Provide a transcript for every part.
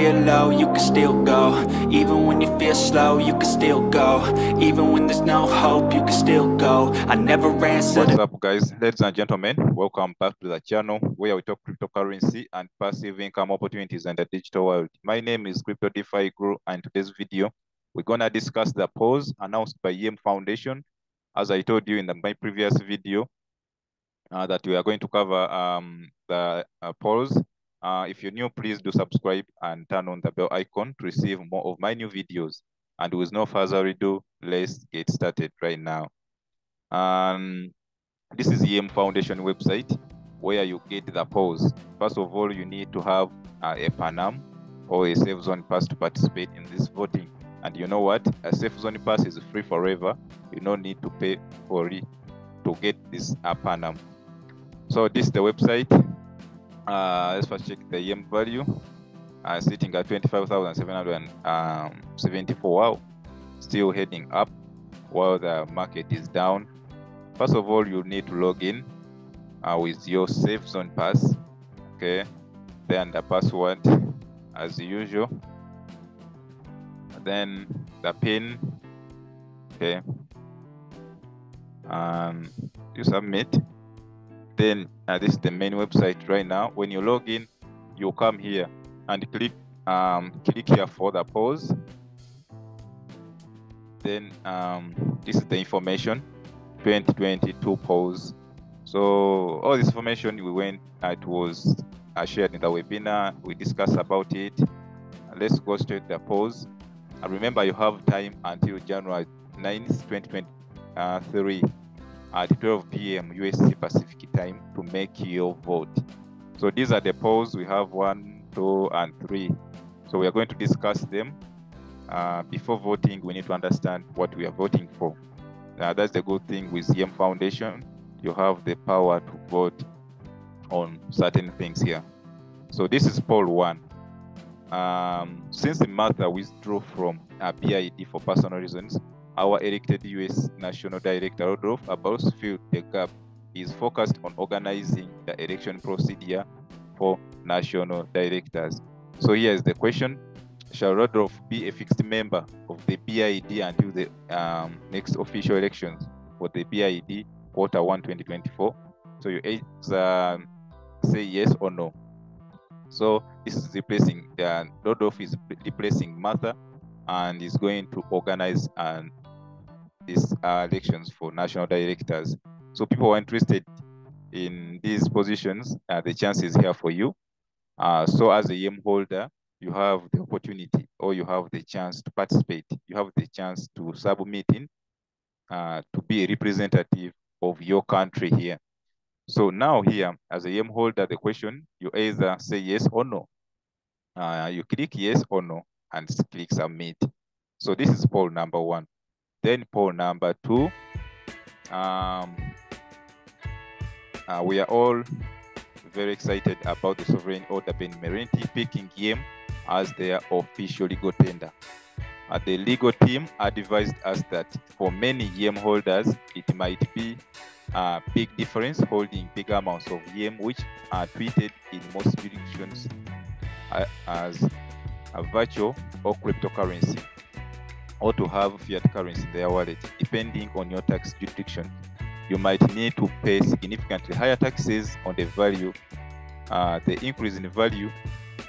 feel low, you can still go Even when you feel slow, you can still go Even when there's no hope, you can still go I never answer What's up, guys? Ladies and gentlemen, welcome back to the channel where we talk cryptocurrency and passive income opportunities in the digital world. My name is Crypto DeFi Guru, and today's video we're gonna discuss the pause announced by YEM Foundation. As I told you in the, my previous video, uh, that we are going to cover um, the uh, pause uh, if you're new, please do subscribe and turn on the bell icon to receive more of my new videos. And with no further ado, let's get started right now. Um, this is YEM Foundation website where you get the pause. First of all, you need to have uh, a PERNUM or a Safe Zone Pass to participate in this voting. And you know what? A Safe Zone Pass is free forever. You don't need to pay for it to get this uh, PERNUM. So this is the website uh, let's first check the YEM value. Uh, sitting at 25,774. Wow, still heading up while the market is down. First of all, you need to log in uh, with your safe zone pass. Okay, then the password as usual. Then the pin. Okay, um, you submit then uh, this is the main website right now. When you log in you come here and click um, click here for the pause. Then um, this is the information 2022 pause. So all this information we went uh, it was uh, shared in the webinar. We discussed about it. Let's go straight to the pause. And remember you have time until january 9th 2023 at 12 p.m. USC Pacific time to make your vote. So these are the polls. We have one, two, and three. So we are going to discuss them. Uh, before voting, we need to understand what we are voting for. Uh, that's the good thing with YEM Foundation. You have the power to vote on certain things here. So this is poll one. Um, since Martha withdrew from a BID for personal reasons, our elected U.S. National Director Rodolphe Abals filled the gap. is focused on organizing the election procedure for national directors. So here's the question. Shall Rodolphe be a fixed member of the BID until the um, next official elections for the BID quarter 1 2024? So you say yes or no. So this is replacing, uh, is replacing Martha and is going to organize an these uh, elections for national directors. So people who are interested in these positions, uh, the chance is here for you. Uh, so as a YEM holder, you have the opportunity or you have the chance to participate. You have the chance to submit in uh, to be a representative of your country here. So now here, as a YEM holder, the question, you either say yes or no. Uh, you click yes or no and click submit. So this is poll number one. Then poll number two. Um, uh, we are all very excited about the sovereign order Benemerenti picking YEM as their official legal tender. Uh, the legal team advised us that for many YEM holders, it might be a big difference holding big amounts of YEM, which are treated in most jurisdictions uh, as a virtual or cryptocurrency or to have fiat currency in their wallet, depending on your tax jurisdiction. You might need to pay significantly higher taxes on the value, uh, the increase in value,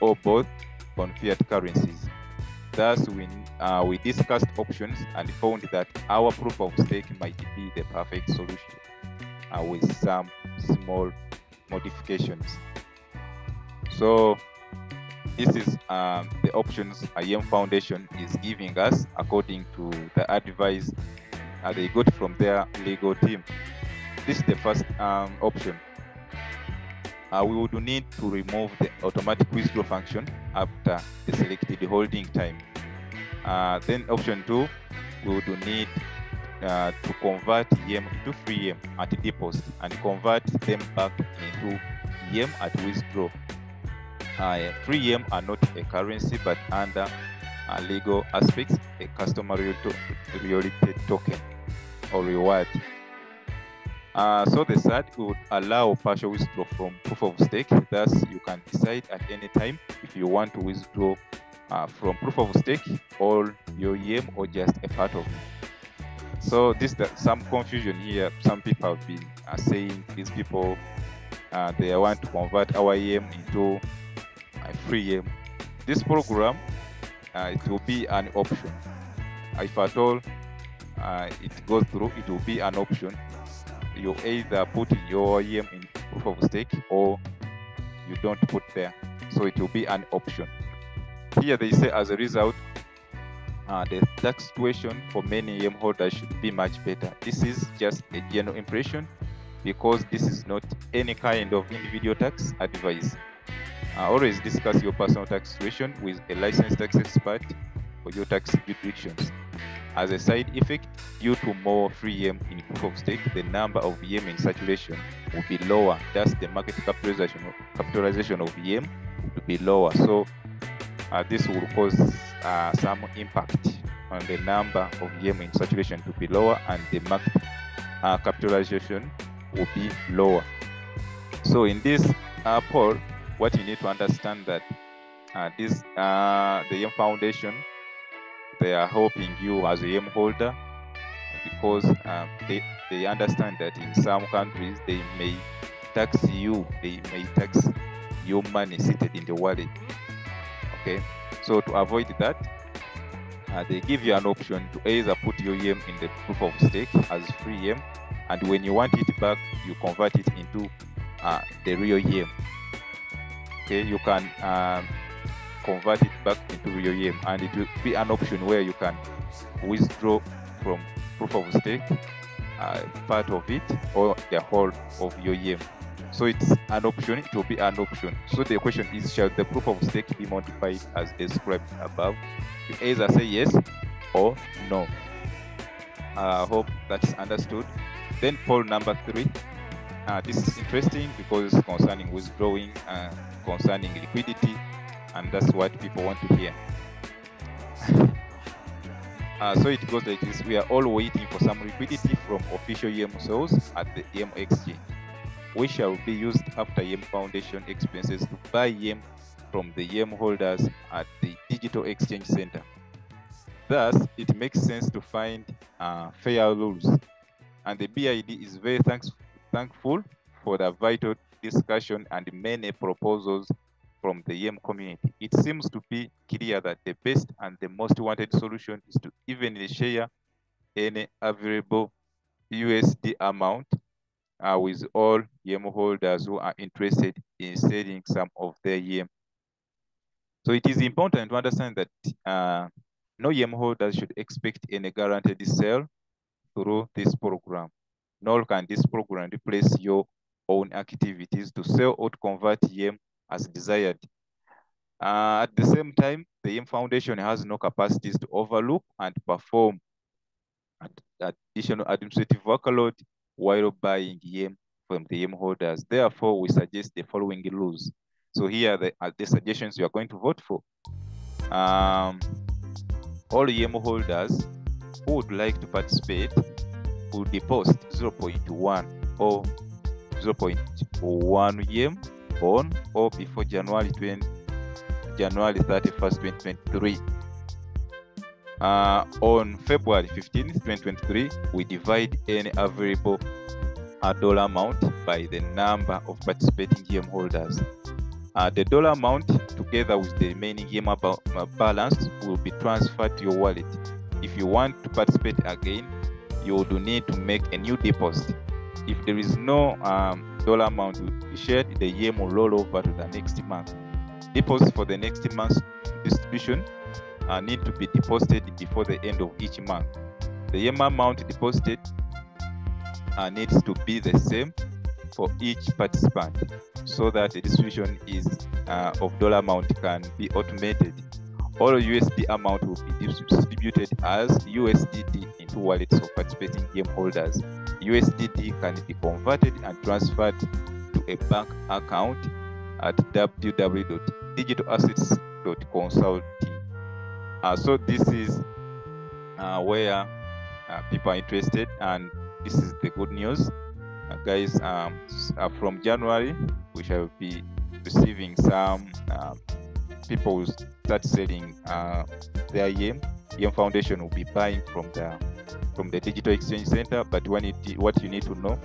or both on fiat currencies. Thus, we, uh, we discussed options and found that our proof of stake might be the perfect solution uh, with some small modifications. So this is um, the options YEM Foundation is giving us according to the advice uh, they got from their legal team. This is the first um, option. Uh, we would need to remove the automatic withdraw function after the selected holding time. Uh, then option two, we would need uh, to convert YEM to free YEM at deposit and convert them back into YEM at withdraw uh, free YEM are not a currency, but under uh, legal aspects, a customary related token or reward. Uh, so the third would allow partial withdrawal from proof of stake. Thus, you can decide at any time if you want to withdraw uh, from proof of stake, all your YEM or just a part of it. So this some confusion here. Some people have been uh, saying these people uh, they want to convert our YEM into a free YEM. This program uh, it will be an option. If at all uh, it goes through, it will be an option. You either put your YEM in proof of stake or you don't put there. So it will be an option. Here they say as a result, uh, the tax situation for many YEM holders should be much better. This is just a general impression because this is not any kind of individual tax advice. Uh, always discuss your personal tax situation with a licensed tax expert for your tax deductions. As a side effect, due to more free YEM in proof of stake, the number of YEM in circulation will be lower. Thus, the market capitalization of, capitalization of YEM will be lower. So, uh, this will cause uh, some impact on the number of YEM in circulation to be lower, and the market uh, capitalization will be lower. So, in this uh, poll, what you need to understand that uh, this uh, the YEM Foundation they are helping you as a YEM holder because um, they, they understand that in some countries they may tax you, they may tax your money seated in the wallet. Okay, so to avoid that, uh, they give you an option to either put your YEM in the proof of stake as free YEM, and when you want it back, you convert it into uh, the real YEM. Okay, you can um, convert it back into real YEM, and it will be an option where you can withdraw from proof of stake uh, part of it or the whole of your YEM. So it's an option, it will be an option. So the question is shall the proof of stake be modified as described above? You either say yes or no. I uh, hope that's understood. Then poll number three. Uh, this is interesting because it's concerning withdrawing, uh, concerning liquidity, and that's what people want to hear. Uh, so it goes like this. We are all waiting for some liquidity from official YEM sales at the YEM exchange, which shall be used after YEM Foundation expenses to buy YEM from the YEM holders at the Digital Exchange Center. Thus, it makes sense to find uh, fair rules. And the BID is very thanks thankful for the vital discussion and many proposals from the YEM community, it seems to be clear that the best and the most wanted solution is to evenly share any available USD amount uh, with all YEM holders who are interested in selling some of their YEM. So it is important to understand that uh, no YEM holder should expect any guaranteed sale through this program, nor can this program replace your own activities to sell or to convert YEM as desired. Uh, at the same time, the YEM Foundation has no capacities to overlook and perform additional administrative workload while buying YEM from the YEM holders. Therefore, we suggest the following rules. So here are the, are the suggestions you are going to vote for. Um, all YEM holders who would like to participate would deposit 0.1 or 0.1 YEM on or before January 20, January 31st, 2023. Uh, on February 15th, 2023, we divide any available uh, dollar amount by the number of participating YEM holders. Uh, the dollar amount, together with the remaining YEM uh, balance, will be transferred to your wallet. If you want to participate again, you would need to make a new deposit. If there is no um, dollar amount to be shared, the YEM will roll over to the next month. Deposits for the next month's distribution uh, need to be deposited before the end of each month. The YEM amount deposited uh, needs to be the same for each participant so that the distribution is uh, of dollar amount can be automated. All USD amount will be distributed as USDT into wallets of participating YEM holders. USDT can be converted and transferred to a bank account at www.digitalassets.consulting. Uh, so this is uh, where uh, people are interested, and this is the good news, uh, guys. Um, uh, from January, we shall be receiving some um, people start selling uh, their YEM. YEM Foundation will be buying from the from the digital exchange center. But when it, what you need to know,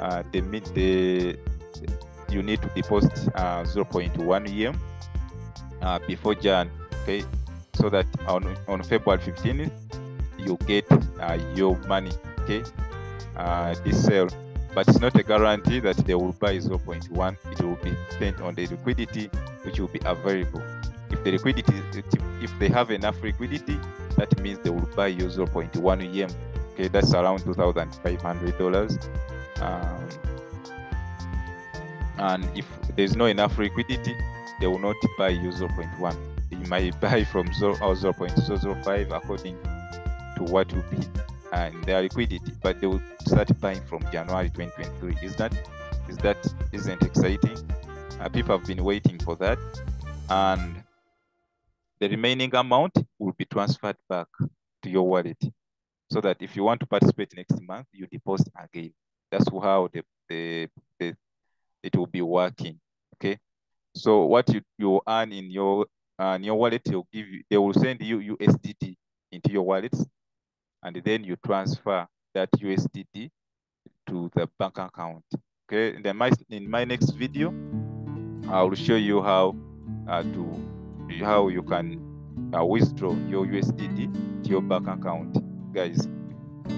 uh, the the you need to deposit uh, 0.1 YEM uh, before Jan. Okay, so that on on February 15th you get uh, your money. Okay, uh, this sale but it's not a guarantee that they will buy 0.1 it will be spent on the liquidity which will be available if the liquidity if they have enough liquidity that means they will buy you 0.1 YEM okay that's around 2500 dollars um, and if there's not enough liquidity they will not buy you 0.1 you might buy from 0 or 0.005 according to what will be and their liquidity, but they will start buying from January 2023. Is that is that isn't exciting? Uh, people have been waiting for that, and the remaining amount will be transferred back to your wallet, so that if you want to participate next month, you deposit again. That's how the the, the it will be working. Okay, so what you you earn in your uh, in your wallet, they'll give you they will send you USDT into your wallets and then you transfer that USDT to the bank account. Okay, in, the, my, in my next video, I will show you how uh, to how you can uh, withdraw your USDT to your bank account, guys.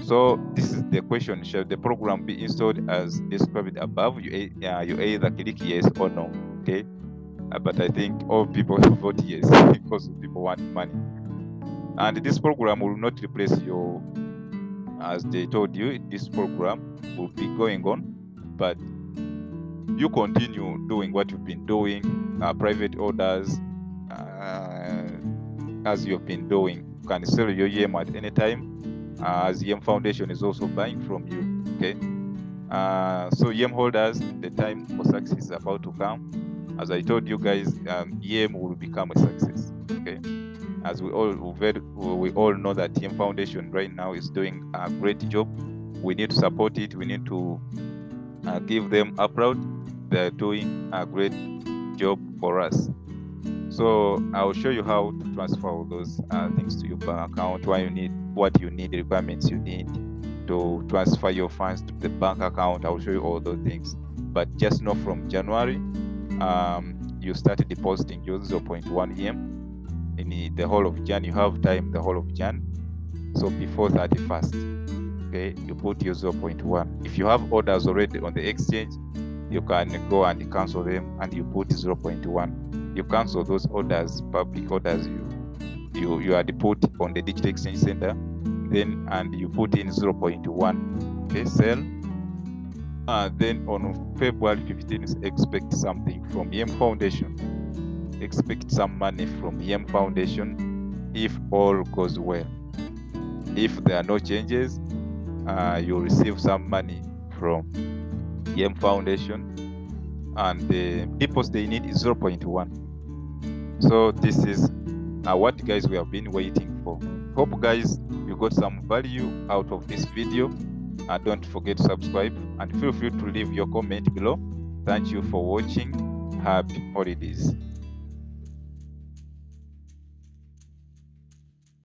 So this is the question: Shall the program be installed as described above? You uh, you either click yes or no. Okay, uh, but I think all people vote yes because people want money and this program will not replace your as they told you this program will be going on but you continue doing what you've been doing uh, private orders as you've been doing you can sell your YEM at any time uh, as YEM Foundation is also buying from you okay uh, so YEM holders the time for success is about to come as I told you guys um, will become a success okay as we all we all know that YEM Foundation right now is doing a great job. We need to support it. We need to uh, give them applaud. They're doing a great job for us. So I'll show you how to transfer all those uh, things to your bank account. What you need, what you need, the requirements you need to transfer your funds to the bank account. I'll show you all those things. But just know from January, um, you started depositing your 0.1 YEM in the whole of Jan. You have time the whole of Jan. So before 31st, okay, you put your 0.1. If you have orders already on the exchange, you can go and cancel them and you put 0.1. You cancel those orders, public orders you you you are put on the digital exchange center, then and you put in 0.1. Okay, sell. Uh, then on February 15th, expect something from YEM Foundation expect some money from YEM Foundation if all goes well. If there are no changes, uh, you'll receive some money from YEM Foundation, and the deposit they need is 0.1. So this is what guys we have been waiting for. Hope guys you got some value out of this video. And uh, don't forget to subscribe and feel free to leave your comment below. Thank you for watching. Happy holidays.